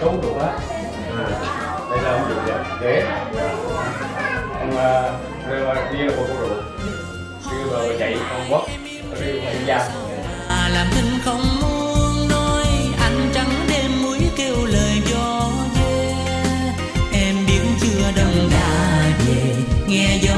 ông chú được á. À, đây là ông dùng rể ông à, đây là kia là bố của ruột kia là chạy ông quất kia là già làm mình không muốn nói anh trắng đêm mũi kêu lời gió ve em biết chưa đông đã về nghe gió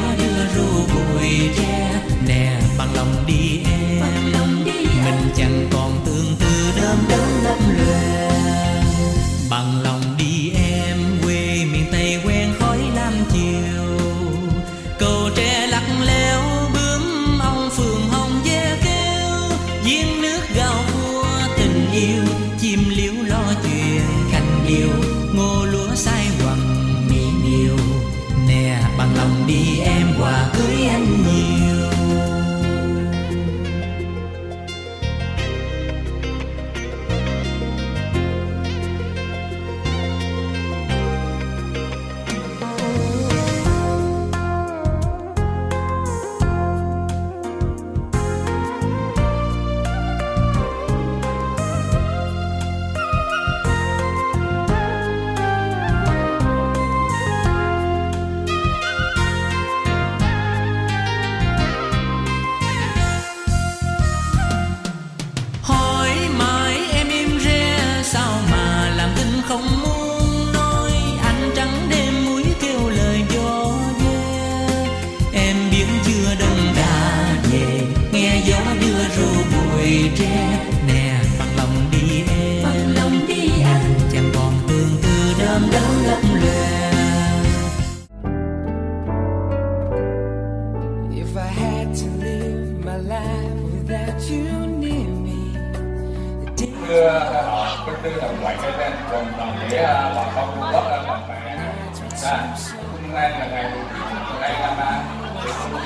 hôm nay là ngày 19 tháng 12 năm à, thì cũng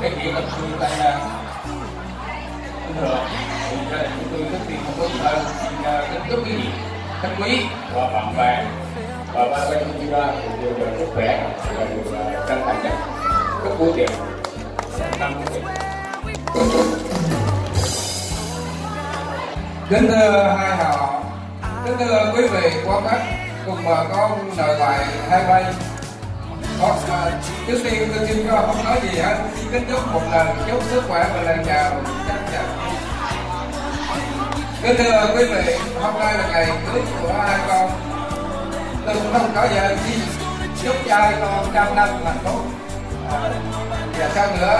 cái chuyện lập xuôi tay à, kính thưa thì gia đình chúng tôi rất tiên không có gì hơn xin kính chúc quý vị thân quý và bạn bè và ba bên chúng ta cũng đều được sức khỏe và đều à, chân nhất rất buổi tiệc năm Kính thưa hai họ, kính thưa quý vị quan khách cùng bà con lời bài hai bay Con, à, trước tiên tôi xin có không nói gì hết, xin kính chúc một lần chúc sức khỏe và lời chào chân thành. Kính thưa quý vị, hôm nay là ngày cưới của hai con. Tôi cũng không có giờ xin chúc cho hai con trăm năm hạnh phúc. À, và sau nữa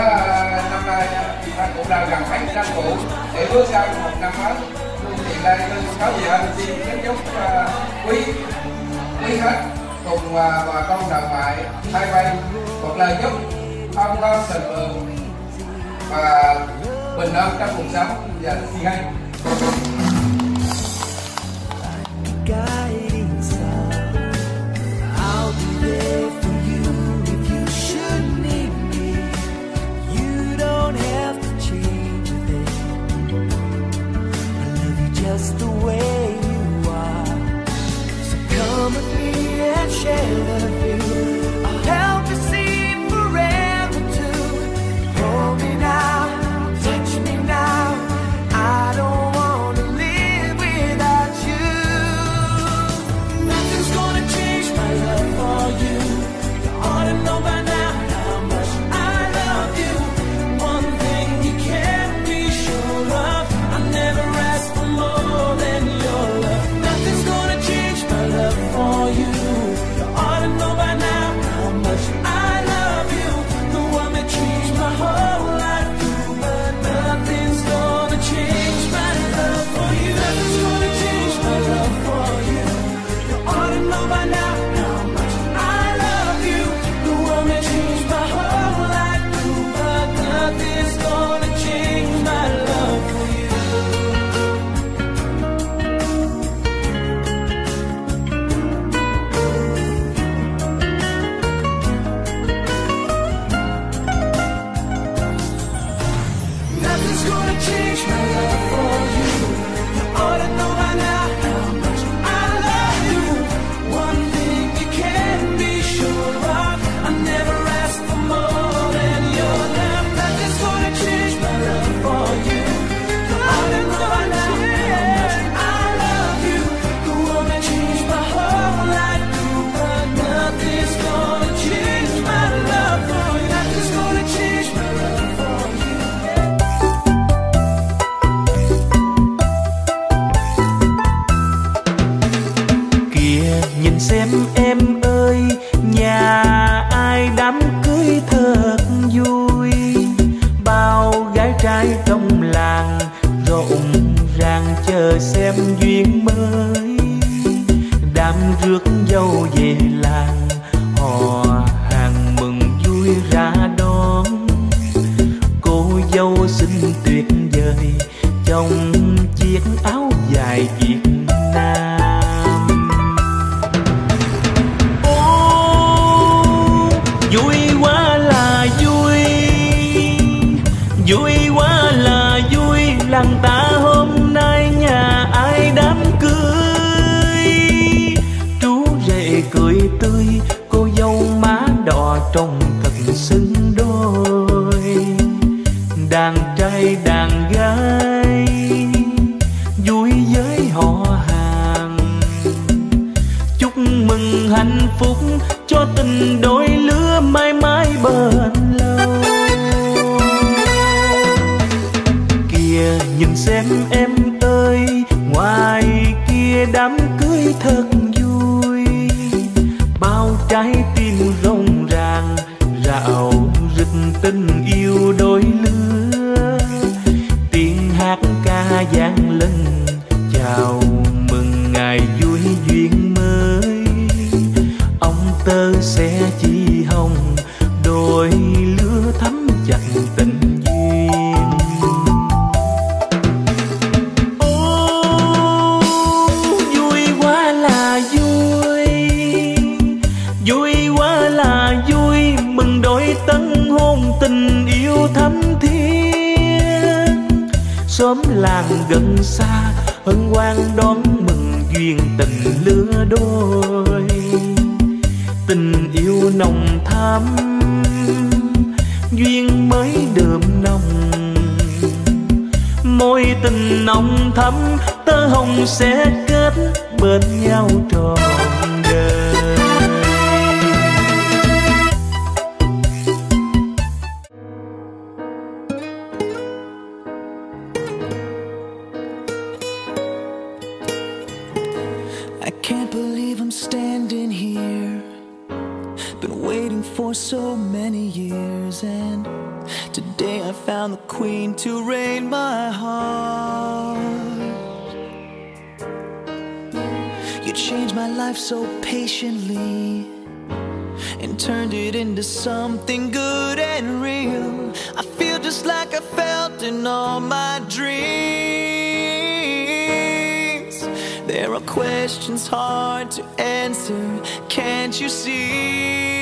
năm nay ta cũng đang gần 700 tuổi để bước sang một năm mới thì hiện đây tôi không có gì hơn xin kính chúc à, quý đi hết cùng à, bà con đồng ngoại hai bên một lời chúc ông con sự vượng và bình an trong cuộc sống và xin hay xem duyên mới. Đám rước dâu về làng, họ hàng mừng vui ra đón. Cô dâu xinh tuyệt vời, trong chiếc áo dài việt nam. Đàn trai, đàn gái, vui với họ hàng. Chúc mừng hạnh phúc, cho tình đôi lứa mãi mãi bền lâu. Kia nhìn xem em ơi ngoài kia đám ca bên nhau patiently and turned it into something good and real. I feel just like I felt in all my dreams. There are questions hard to answer, can't you see?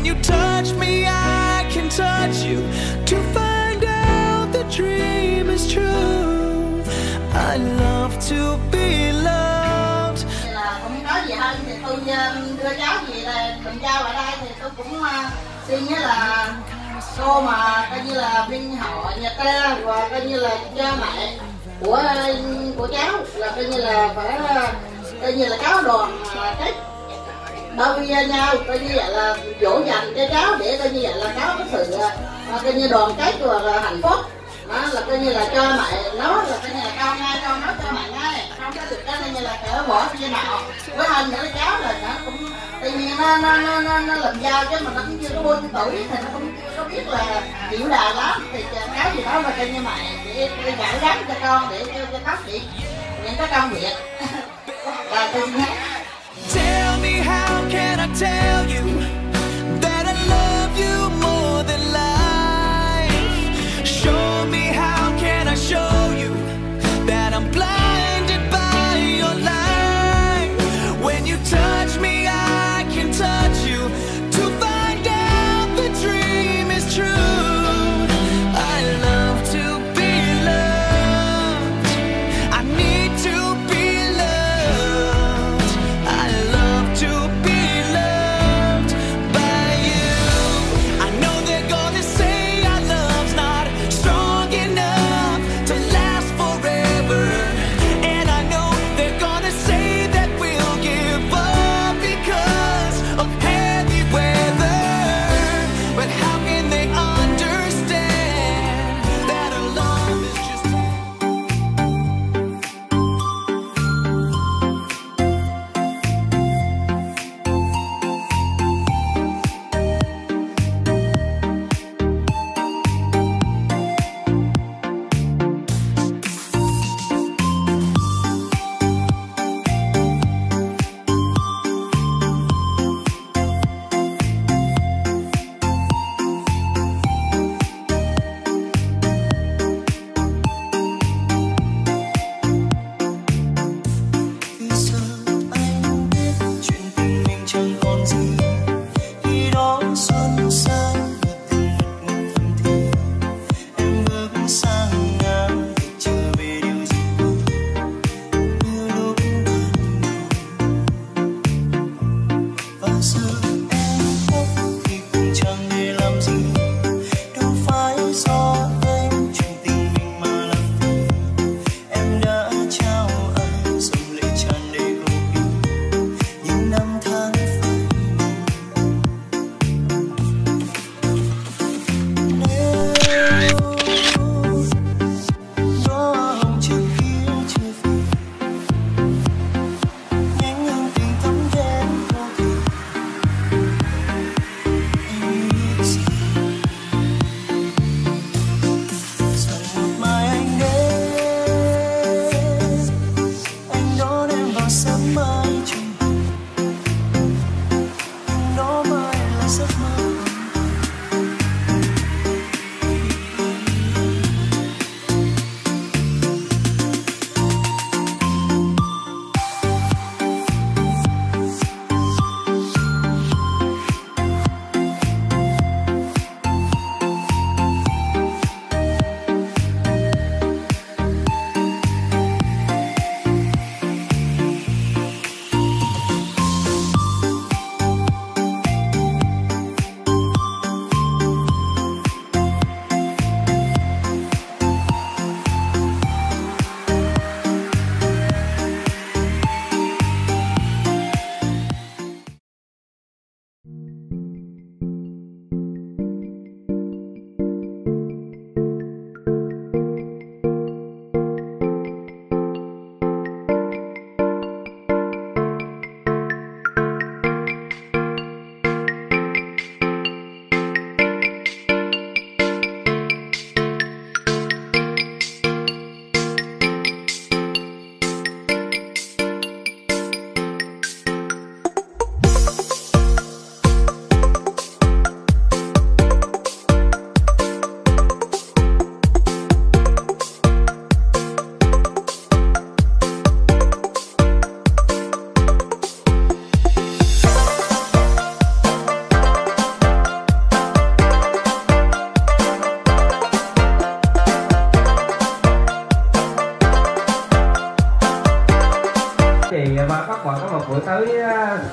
When you touch me, I can touch you to find out the dream is true. I love to be loved. là không có gì hơn thì tôi ờ, đưa cháu gì là mình giao ở đây thì tôi cũng ờ, xin nhớ là cô mà coi như là bên họ nhà ta và coi như là cha mẹ của ờ, của cháu là coi như là phải coi như là cháu đoàn ờ, bao vây nhau coi như vậy là dỗ dành cho cháu để coi như vậy là cháu có sự à, à, coi như đoàn kết và à, hạnh phúc. Đó là coi như là cho mẹ nó là coi như là con ngay con nói cho mẹ ngay không có được cái như là cỡ bỏ như nào với hơn nữa cháu là nó cũng tự nhiên nó nó nó nó, nó làm dao chứ mà nó cũng chưa có bốn tuổi thì nó cũng chưa có biết là chịu đà lắm. Thì cái gì đó mà coi như mẹ để để giải gắn cho con để cho cho phát triển những cái công việc là tôi nhé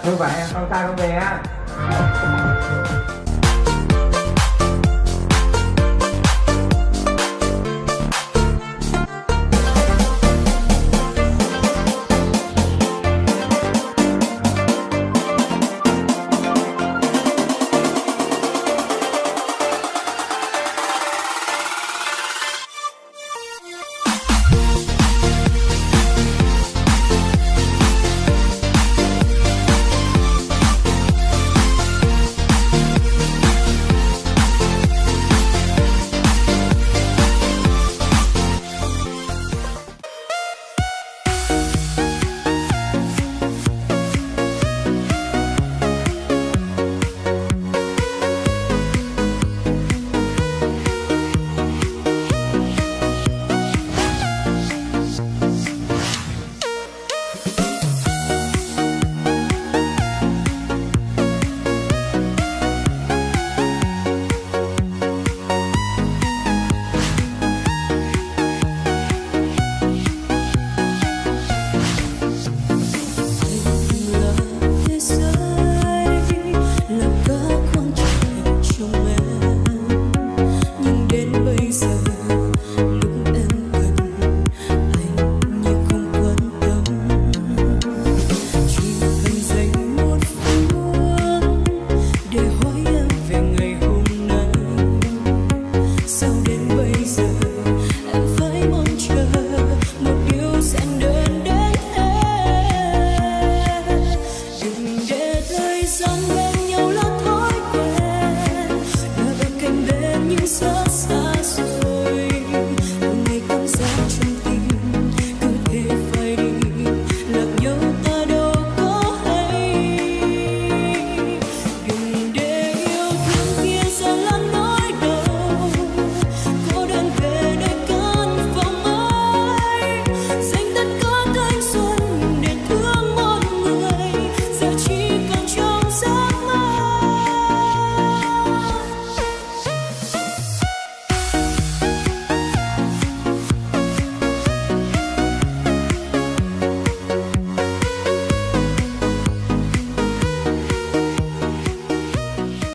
như vậy con trai con về ha.